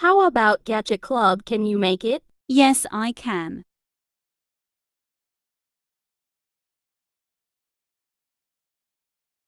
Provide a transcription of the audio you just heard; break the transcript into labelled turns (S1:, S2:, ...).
S1: How about Gadget Club? Can you make it?
S2: Yes, I can.